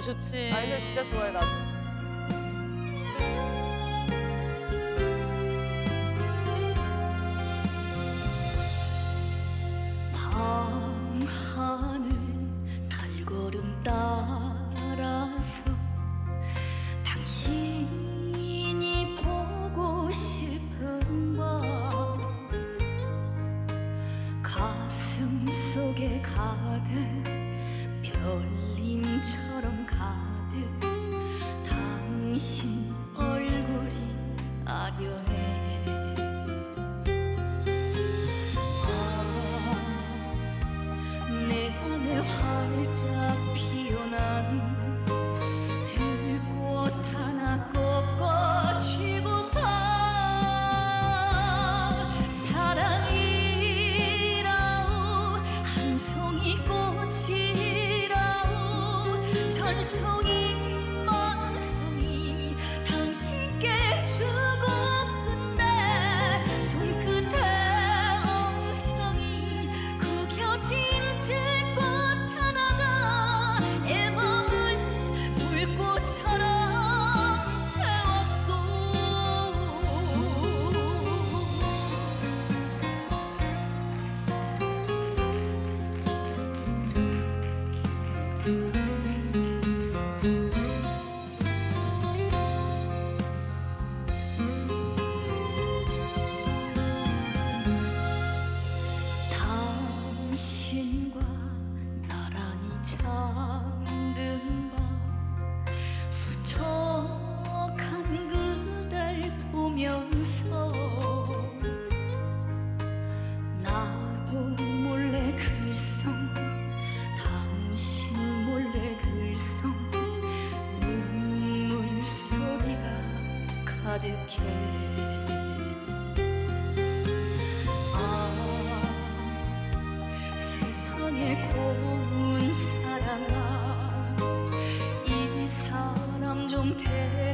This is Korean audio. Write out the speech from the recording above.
노래 좋지. 아, 이 노래 진짜 좋아해, 나도. 밤하늘 달걸음 따라서 당신이 보고 싶은 밤 가슴 속에 가득 별님처럼 먼송이 가득해 아 세상에 고운 사랑아 이 사람 좀 대.